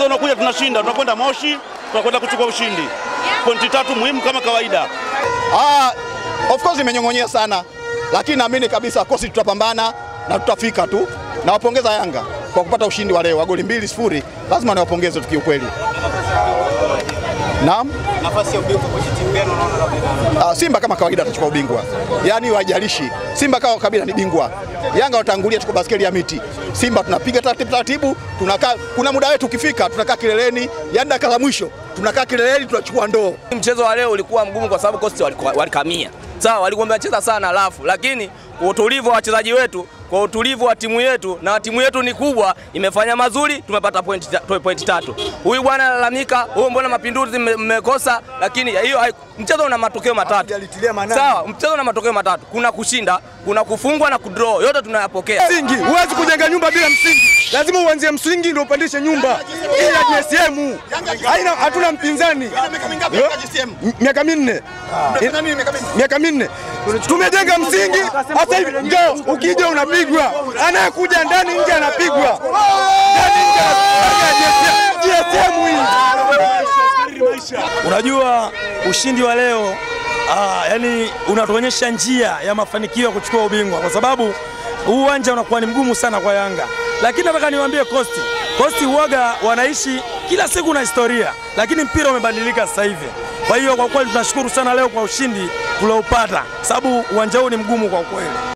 mchezo unakuja tunashinda, tunakwenda Moshi, tunakwenda kuchukua ushindi, pointi tatu muhimu kama kawaida. Ah, of course imenyong'onyea sana, lakini naamini kabisa kosi tutapambana na tutafika tu. Nawapongeza Yanga kwa kupata ushindi wa leo wa goli mbili sifuri, lazima niwapongeze tu kiukweli. Naam. Nafasi ya ubingwa kwa timu gani unaona labda? Ah, Simba kama kawaida atachukua ubingwa, yaani wajalishi Simba kama kabila ni bingwa. Yanga watangulia, tuko baskeli ya miti. Simba tunapiga taratibu taratibu, tunakaa. Kuna muda wetu ukifika, tunakaa kileleni, yaani dakika za mwisho tunakaa kileleni, tunachukua ndoo. Mchezo wa leo ulikuwa mgumu kwa sababu Coast walikamia. Sawa, walikuwa wamecheza sana alafu, lakini utulivu wa wachezaji wetu, kwa utulivu wa timu yetu na timu yetu ni kubwa, imefanya mazuri, tumepata pointi point tatu. Huyu bwana analalamika, huyu mbona mapinduzi mmekosa, lakini hiyo mchezo una matokeo matatu. Sawa, mchezo una matokeo matatu, kuna kushinda, kuna kufungwa na kudraw, yote tunayapokea. msingi. Huwezi kujenga nyumba bila msingi, lazima uanzie msingi ndio upandishe nyumba. Ila GSM haina, hatuna mpinzani. Miaka minne, miaka minne tumejenga msingi. Sasa hivi njoo, ukija unapigwa, anayekuja ndani nje anapigwa. Hii. Unajua ushindi wa leo aa, yani unatuonyesha njia ya mafanikio ya kuchukua ubingwa, kwa sababu huu uwanja unakuwa ni mgumu sana kwa Yanga, lakini nataka niwaambie kosti. Kosti uwaga wanaishi kila siku na historia, lakini mpira umebadilika sasa hivi. Kwa hiyo kwa kweli tunashukuru sana leo kwa ushindi tulioupata, sababu uwanja huu ni mgumu kwa kweli.